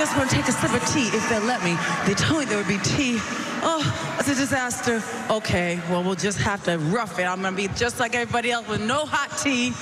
just want to take a sip of tea if they'll let me. They told me there would be tea. Oh, it's a disaster. Okay, well, we'll just have to rough it. I'm going to be just like everybody else with no hot tea.